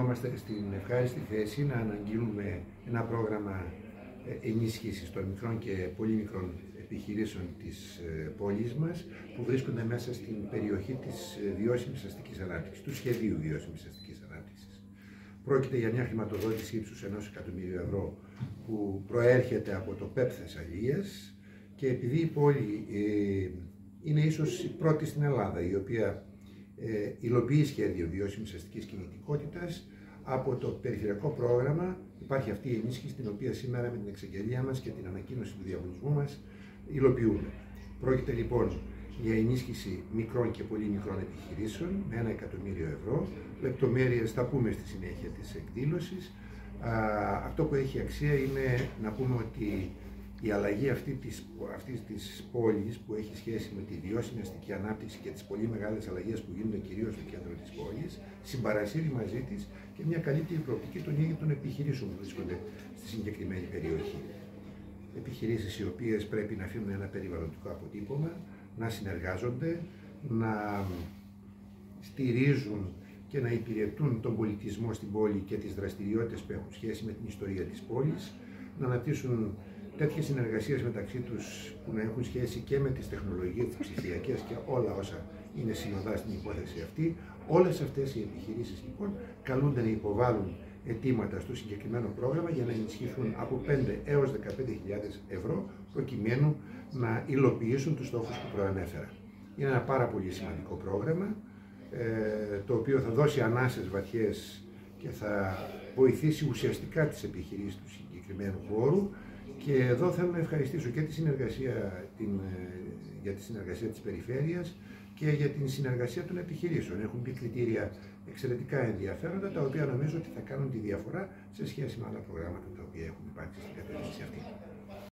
Είμαστε στην ευχάριστη θέση να αναγγείλουμε ένα πρόγραμμα ε, ενίσχυσης των μικρών και πολύ μικρών επιχειρήσεων της ε, πόλης μας που βρίσκονται μέσα στην περιοχή της ε, βιώσιμης αστικής ανάπτυξης, του σχεδίου βιώσιμης αστικής ανάπτυξης. Πρόκειται για μια χρηματοδότηση ύψους 1 εκατομμύριου ευρώ που προέρχεται από το ΠΕΠ Θεσσαλίας και επειδή η πόλη είναι ίσως η πρώτη στην Ελλάδα η οποία ε, υλοποιεί σχέδιο βιώσιμη αστική κινητικότητας. Από το περιφερειακό πρόγραμμα υπάρχει αυτή η ενίσχυση την οποία σήμερα με την εξαγγελία μας και την ανακοίνωση του διαγωνισμού μας υλοποιούμε. Πρόκειται λοιπόν για ενίσχυση μικρών και πολύ μικρών επιχειρήσεων με ένα εκατομμύριο ευρώ. Λεπτομέρειες θα πούμε στη συνέχεια της εκδήλωσης. Αυτό που έχει αξία είναι να πούμε ότι η αλλαγή αυτή της, αυτής της πόλης που έχει σχέση με τη βιώσιμη αστική ανάπτυξη και τις πολύ μεγάλες αλλαγές που γίνονται κυρίως στο κέντρο της πόλης συμπαρασύρει μαζί της και μια καλύτερη προοπτική των ίδιων των επιχειρήσεων που βρίσκονται στη συγκεκριμένη περιοχή. Επιχειρήσεις οι οποίες πρέπει να αφήνουν ένα περιβαλλοντικό αποτύπωμα, να συνεργάζονται, να στηρίζουν και να υπηρετούν τον πολιτισμό στην πόλη και τις δραστηριότητες που έχουν σχέση με την ιστορία της πόλης, να αναπτύσσουν τέτοιες συνεργασίες μεταξύ τους που να έχουν σχέση και με τις τεχνολογίες, τις ψηφιακές και όλα όσα είναι συνοδά στην υπόθεση αυτή, όλες αυτές οι επιχειρήσεις λοιπόν καλούνται να υποβάλουν αιτήματα στο συγκεκριμένο πρόγραμμα για να ενισχυθούν από 5 έως 15.000 ευρώ προκειμένου να υλοποιήσουν τους στόχους που προανέφερα. Είναι ένα πάρα πολύ σημαντικό πρόγραμμα ε, το οποίο θα δώσει ανάσες βαθιές και θα βοηθήσει ουσιαστικά τις επιχειρήσεις του συγκεκριμένου χώρου και εδώ θέλω να ευχαριστήσω και τη συνεργασία, την, ε, για τη συνεργασία της περιφέρειας και για την συνεργασία των επιχειρήσεων. Έχουν μπει κριτήρια εξαιρετικά ενδιαφέροντα, τα οποία νομίζω ότι θα κάνουν τη διαφορά σε σχέση με άλλα προγράμματα τα οποία έχουν υπάρξει στην κατεύθυνση αυτή.